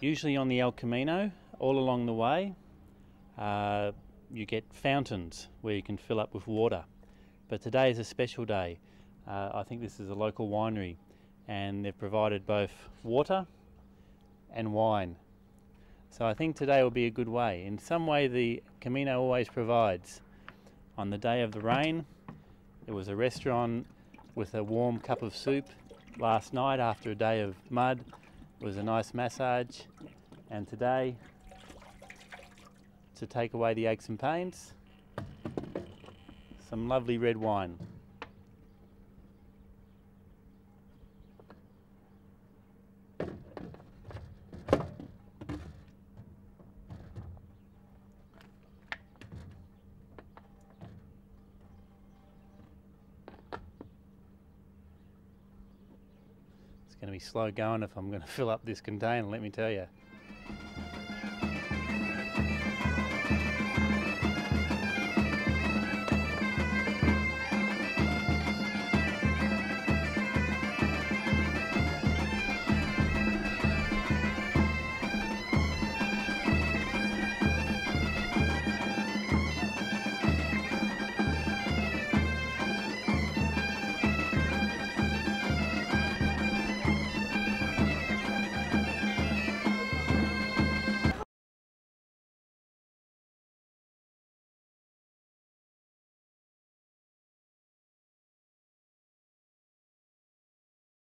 Usually on the El Camino, all along the way, uh, you get fountains where you can fill up with water. But today is a special day. Uh, I think this is a local winery and they've provided both water and wine. So I think today will be a good way. In some way, the Camino always provides. On the day of the rain, there was a restaurant with a warm cup of soup. Last night, after a day of mud, was a nice massage. And today, to take away the aches and pains, some lovely red wine. going to be slow going if I'm going to fill up this container, let me tell you.